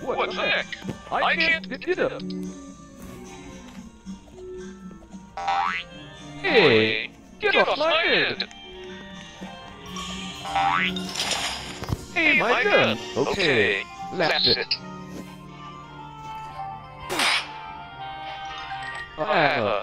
What the heck? I can't get up. Hey, get off my head! Hey, my gun! Okay, that's it. Ah,